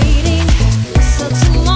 waiting so too long.